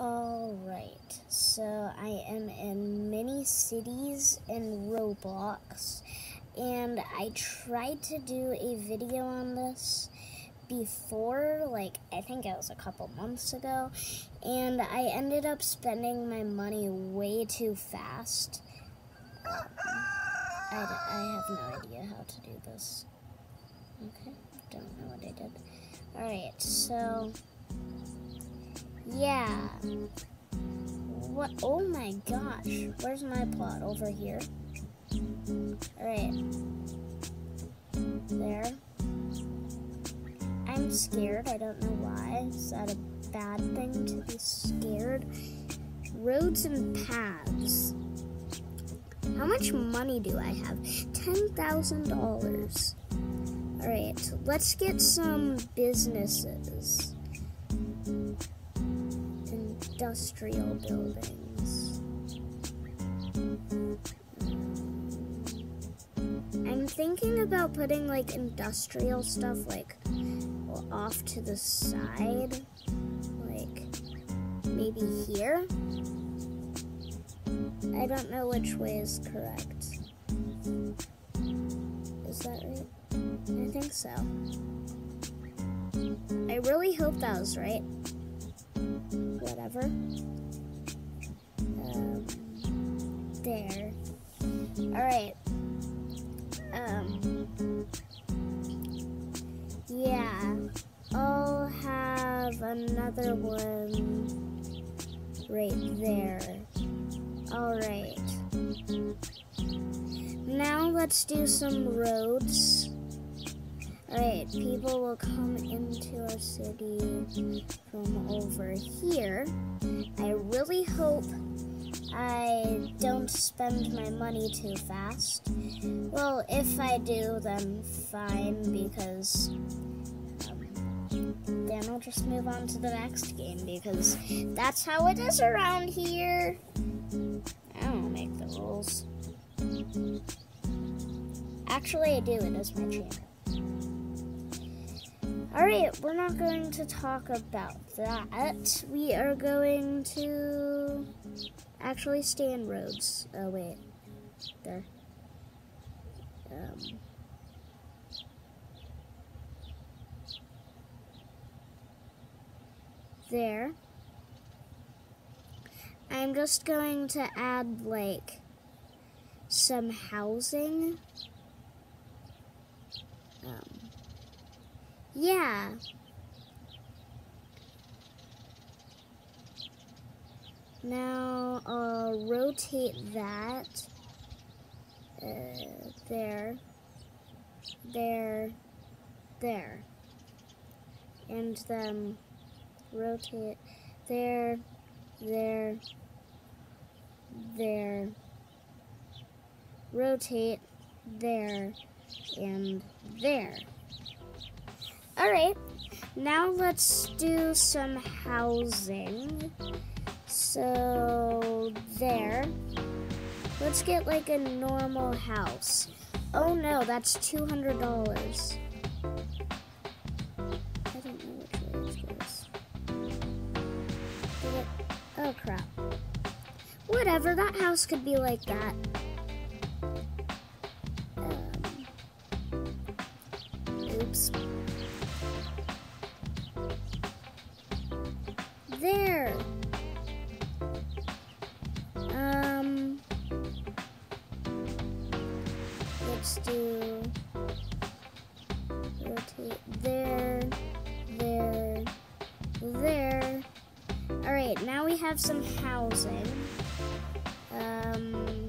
Alright, so I am in Mini Cities in Roblox, and I tried to do a video on this before, like, I think it was a couple months ago, and I ended up spending my money way too fast. I, I have no idea how to do this. Okay, don't know what I did. Alright, so yeah. What? Oh my gosh. Where's my plot? Over here. Alright. There. I'm scared. I don't know why. Is that a bad thing to be scared? Roads and paths. How much money do I have? $10,000. Alright, let's get some businesses industrial buildings. I'm thinking about putting like industrial stuff like off to the side, like maybe here. I don't know which way is correct. Is that right? I think so. I really hope that was right whatever. Um, there. Alright. Um, yeah. I'll have another one right there. Alright. Now let's do some roads. Alright, people will come into our city from over here. I really hope I don't spend my money too fast. Well, if I do, then fine, because um, then I'll just move on to the next game, because that's how it is around here. I don't make the rules. Actually, I do. It is my channel. Alright, we're not going to talk about that. We are going to actually stay in roads. Oh, wait. There. Um, there. I'm just going to add, like, some housing. Um, yeah. Now I'll rotate that. Uh, there. There. There. And then rotate there, there, there. Rotate there and there. All right, now let's do some housing. So there, let's get like a normal house. Oh no, that's $200. I don't know. Oh crap. Whatever, that house could be like that. Um, oops. Have some housing. Um,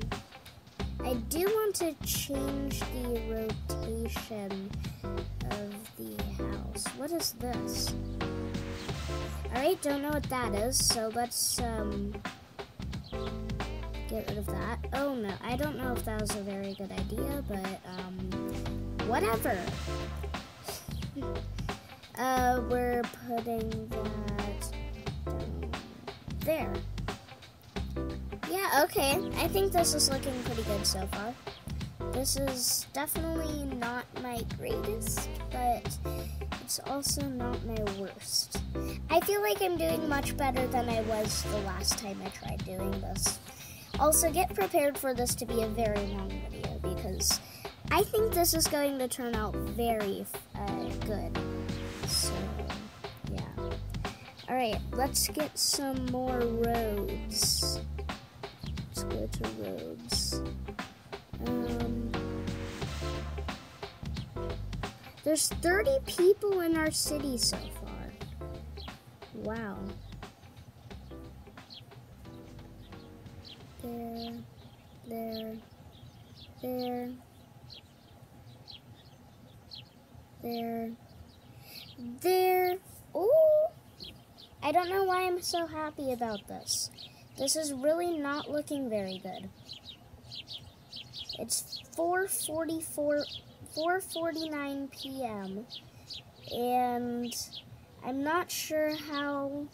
I do want to change the rotation of the house. What is this? Alright, don't know what that is, so let's um, get rid of that. Oh no, I don't know if that was a very good idea, but um, whatever. uh, we're putting that there. Yeah, okay. I think this is looking pretty good so far. This is definitely not my greatest, but it's also not my worst. I feel like I'm doing much better than I was the last time I tried doing this. Also, get prepared for this to be a very long video because I think this is going to turn out very uh, good. Alright, let's get some more roads. Let's go to roads. Um, there's 30 people in our city so far. Wow. There, there, there, there, there. Oh! I don't know why I'm so happy about this. This is really not looking very good. It's 444 4:49 p.m. and I'm not sure how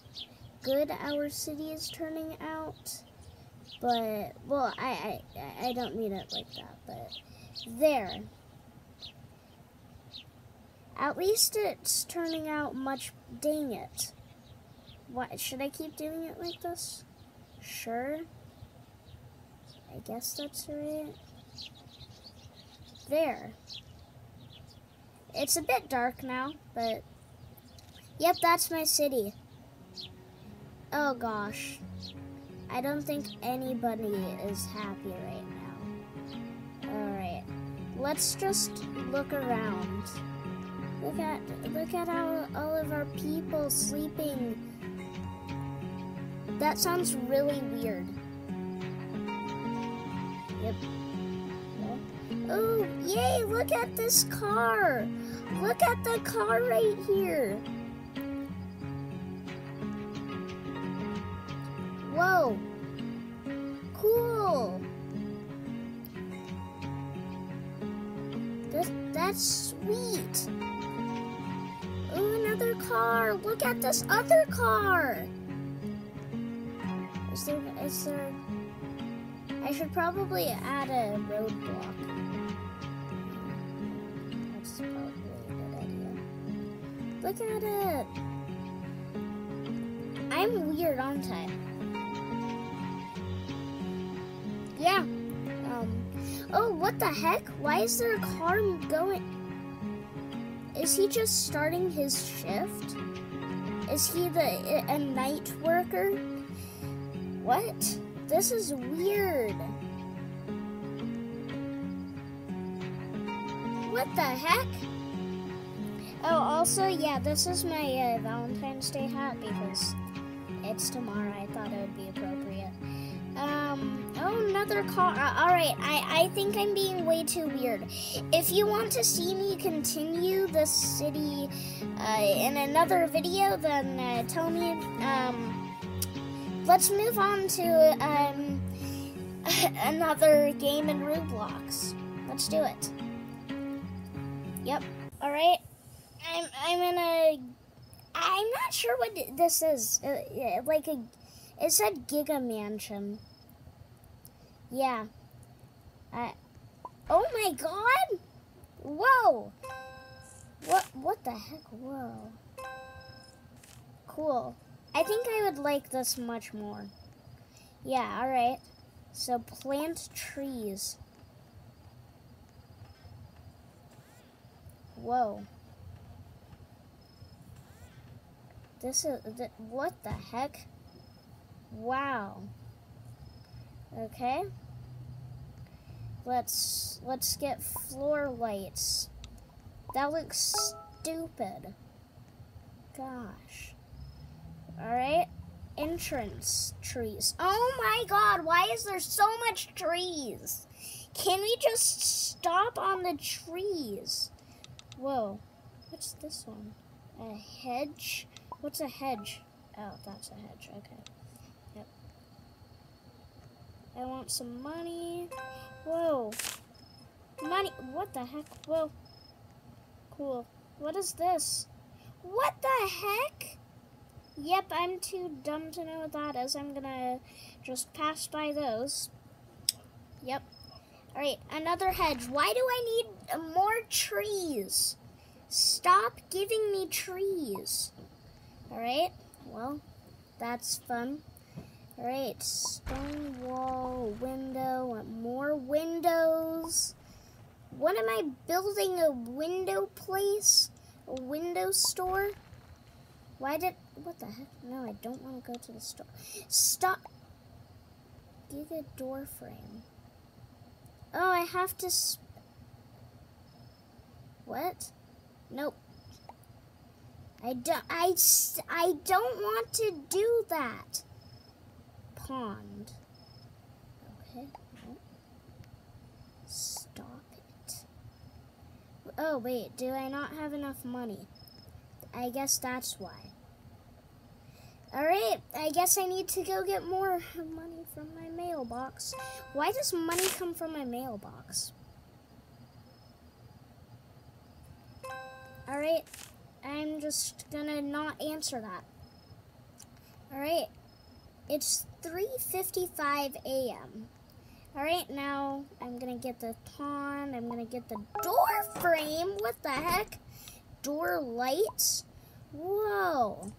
good our city is turning out. But well, I I I don't mean it like that, but there. At least it's turning out much dang it. What should I keep doing it like this? Sure. I guess that's right. There. It's a bit dark now, but yep, that's my city. Oh gosh. I don't think anybody is happy right now. Alright. Let's just look around. Look at look at how all of our people sleeping. That sounds really weird. Yep. Oh, yay, look at this car. Look at the car right here. Whoa. Cool. This, that's sweet. Oh, another car. Look at this other car. Is there, is there, I should probably add a roadblock. That's probably a good idea. Look at it. I'm weird, aren't I? Yeah. Um. Oh, what the heck? Why is there a car going? Is he just starting his shift? Is he the a night worker? What? This is weird. What the heck? Oh, also, yeah, this is my uh, Valentine's Day hat because it's tomorrow. I thought it would be appropriate. Um, oh, another car. Uh, all right, I, I think I'm being way too weird. If you want to see me continue this city uh, in another video, then uh, tell me. Um, let's move on to um, another game in Roblox. Let's do it. Yep. All right. I'm I'm in a. I'm not sure what this is. Uh, like a. It said Giga Mansion. Yeah. I. Oh my God! Whoa! What? What the heck? Whoa. Cool. I think I would like this much more. Yeah, alright. So plant trees. Whoa. This is, th what the heck? Wow. Okay. Let's, let's get floor lights. That looks stupid. Gosh. Alright. Entrance trees. Oh my god, why is there so much trees? Can we just stop on the trees? Whoa. What's this one? A hedge? What's a hedge? Oh, that's a hedge. Okay. Yep. I want some money. Whoa. Money. What the heck? Whoa. Cool. What is this? What the heck? Yep, I'm too dumb to know what that is. I'm gonna just pass by those. Yep. Alright, another hedge. Why do I need uh, more trees? Stop giving me trees. Alright, well, that's fun. Alright, stone wall, window, more windows. What am I building? A window place? A window store? Why did. What the heck? No, I don't want to go to the store. Stop. Get a door frame. Oh, I have to. what? Nope. I don't. I. I don't want to do that. Pond. Okay. Stop it. Oh wait. Do I not have enough money? I guess that's why. Alright, I guess I need to go get more money from my mailbox. Why does money come from my mailbox? Alright, I'm just gonna not answer that. Alright, it's 3.55 a.m. Alright, now I'm gonna get the pond, I'm gonna get the door frame. What the heck? Door lights? Whoa.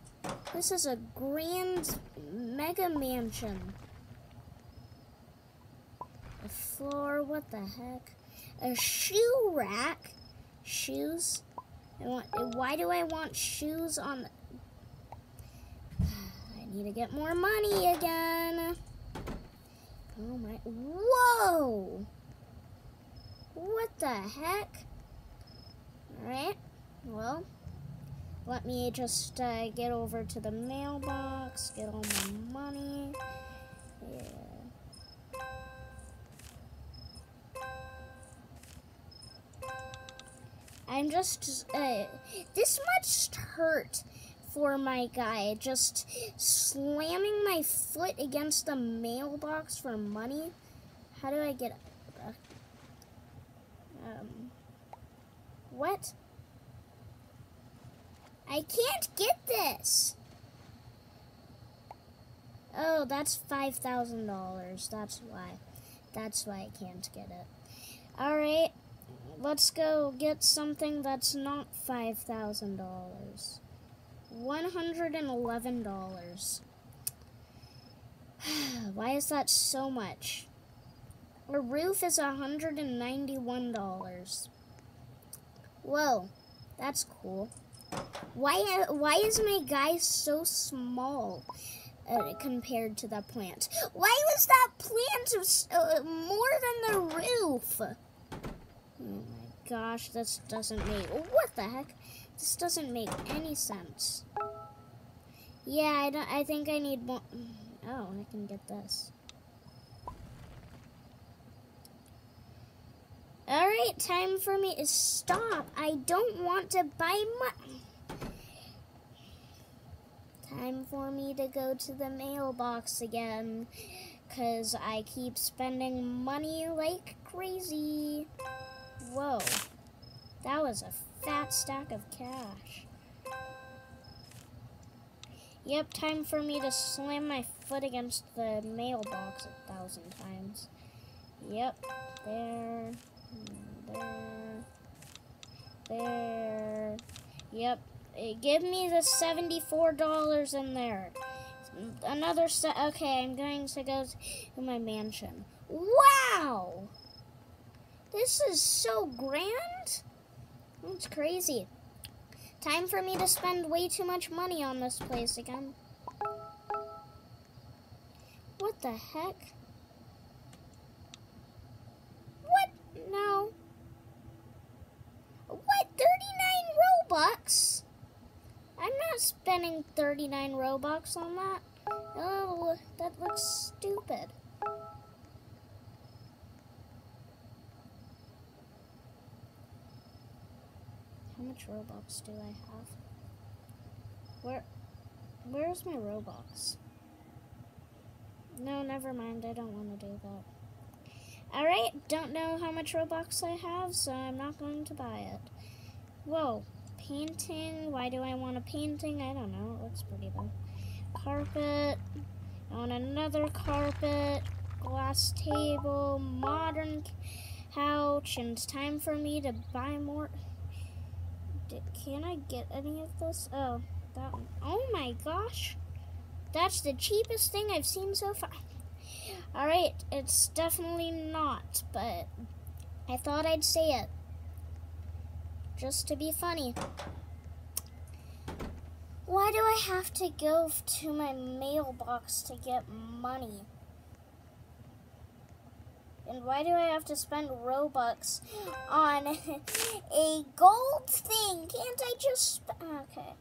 This is a grand mega mansion. A floor, what the heck? A shoe rack? Shoes? Want, why do I want shoes on... I need to get more money again. Oh my... Whoa! What the heck? Alright, well... Let me just uh, get over to the mailbox, get all my money. Yeah. I'm just, uh, this much hurt for my guy. Just slamming my foot against the mailbox for money. How do I get, uh, um, what? I can't get this. Oh, that's $5,000. That's why. That's why I can't get it. Alright, let's go get something that's not $5,000. $111. why is that so much? A roof is $191. Whoa, that's cool. Why, why is my guy so small uh, compared to the plant? Why was that plant uh, more than the roof? Oh my gosh, this doesn't make... What the heck? This doesn't make any sense. Yeah, I, don't, I think I need more... Oh, I can get this. Alright, time for me to stop. I don't want to buy money. Time for me to go to the mailbox again. Because I keep spending money like crazy. Whoa. That was a fat stack of cash. Yep, time for me to slam my foot against the mailbox a thousand times. Yep, there, there, there. Yep, give me the $74 in there. Another set. Okay, I'm going to go to my mansion. Wow! This is so grand. It's crazy. Time for me to spend way too much money on this place again. What the heck? What? No. What? 39 Robux? Not spending 39 Robux on that. Oh, that looks stupid. How much Robux do I have? Where, where's my Robux? No, never mind. I don't want to do that. Alright, don't know how much Robux I have, so I'm not going to buy it. Whoa, painting. Why do I want a painting? I don't know. It looks pretty though. Carpet. I want another carpet. Glass table. Modern couch. And it's time for me to buy more. can I get any of this? Oh, that one. Oh my gosh. That's the cheapest thing I've seen so far. Alright, it's definitely not, but I thought I'd say it. Just to be funny. Why do I have to go to my mailbox to get money? And why do I have to spend Robux on a gold thing? Can't I just... Okay.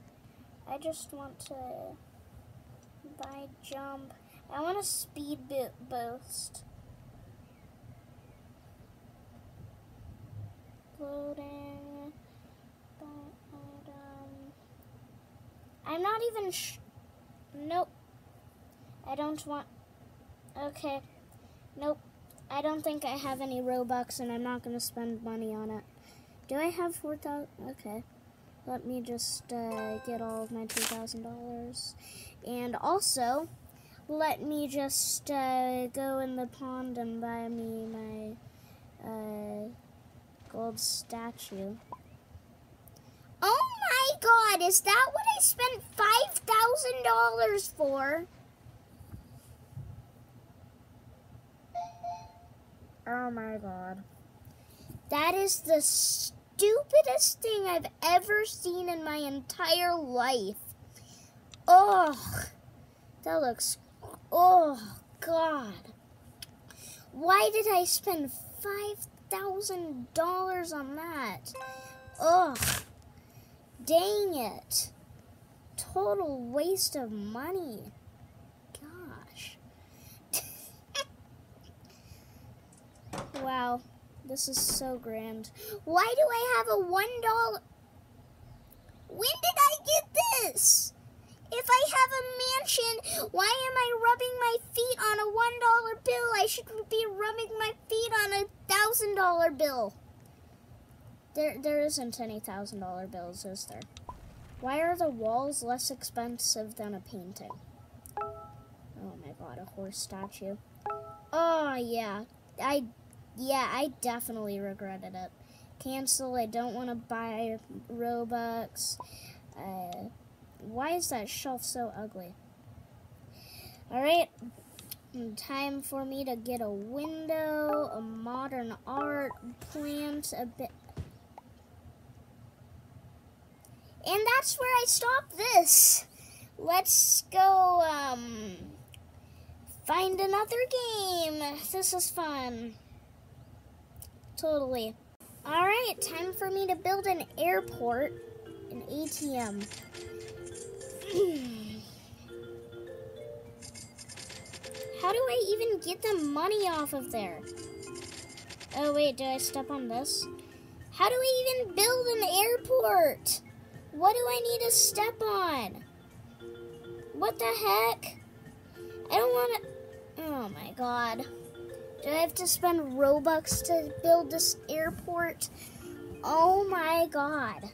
I just want to buy jump. I want a speed boost. Loading. I'm not even Nope. I don't want... Okay. Nope. I don't think I have any Robux and I'm not going to spend money on it. Do I have 4,000? Okay. Let me just uh, get all of my $2,000. And also, let me just uh, go in the pond and buy me my uh, gold statue. God, is that what I spent $5,000 for? Oh my god. That is the stupidest thing I've ever seen in my entire life. Oh, that looks, oh god. Why did I spend $5,000 on that? Ugh, dang it. Total waste of money. Gosh. wow, this is so grand. Why do I have a one dollar? When did I get this? If I have a mansion, why am I rubbing my feet on a one dollar bill? I should be rubbing my feet on a thousand dollar bill. There, there isn't any thousand dollar bills, is there? Why are the walls less expensive than a painting? Oh my god, a horse statue. Oh yeah, I yeah, I definitely regretted it. Cancel, I don't want to buy Robux. Uh, why is that shelf so ugly? Alright, time for me to get a window, a modern art, plant, a bit. And that's where I stop this. Let's go, um, find another game. This is fun. Totally. All right, time for me to build an airport, an ATM. How do I even get the money off of there? Oh wait, do I step on this? How do I even build an airport? What do I need to step on? What the heck? I don't want to... Oh my god. Do I have to spend Robux to build this airport? Oh my god.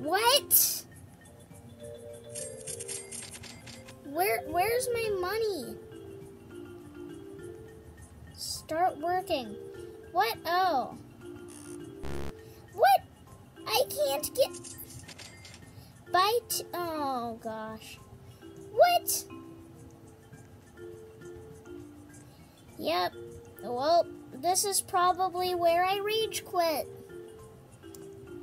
What? Where where's my money? Start working. What? Oh. Get Bite. Oh gosh. What? Yep. Well, this is probably where I rage quit.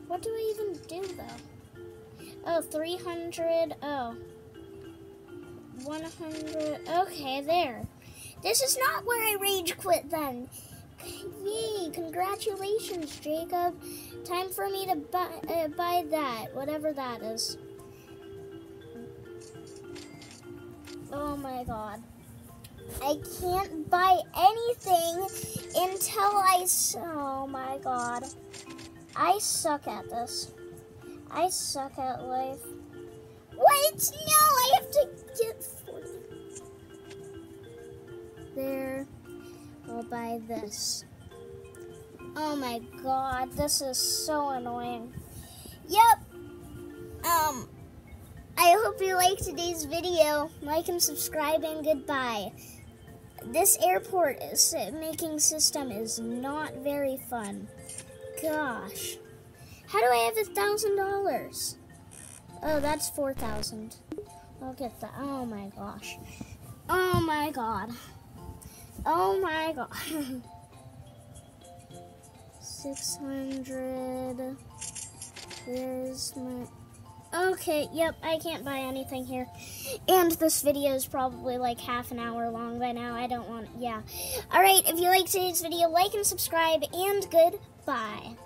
What do I even do, though? Oh, 300. Oh. 100. Okay, there. This is not where I rage quit, then. Yay, congratulations, Jacob. Time for me to buy, uh, buy that, whatever that is. Oh my god. I can't buy anything until I. Oh my god. I suck at this. I suck at life. Wait, no, I have to get 40. There. I'll buy this. Oh my god, this is so annoying. Yep. Um, I hope you liked today's video. Like and subscribe and goodbye this airport making system is not very fun. gosh. How do I have a thousand dollars? Oh, that's four thousand. I'll get that. Oh my gosh. Oh my god. Oh my god. 600. Where's my. Okay, yep, I can't buy anything here. And this video is probably like half an hour long by now. I don't want. Yeah. Alright, if you like today's video, like and subscribe, and goodbye.